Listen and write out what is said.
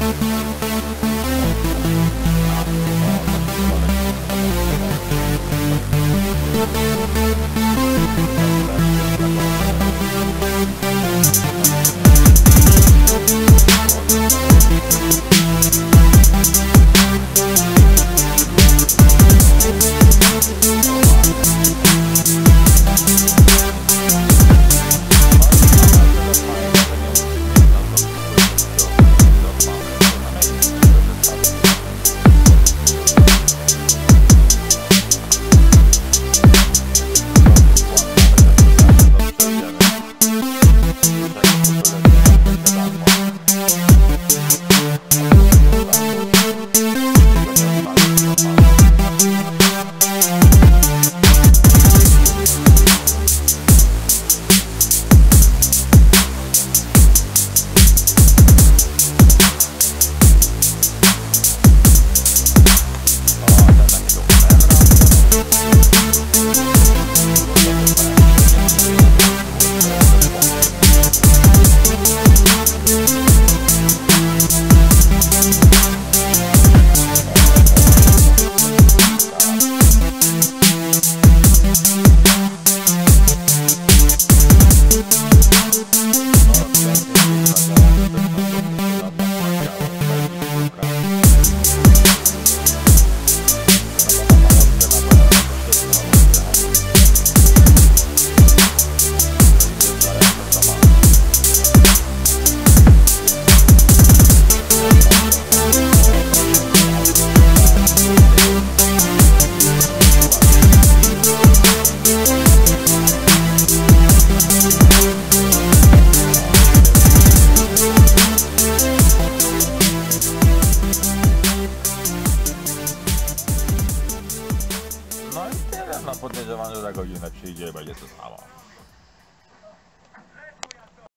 No i podejrzewam, że za godzinę przyjdzie i będzie to samo.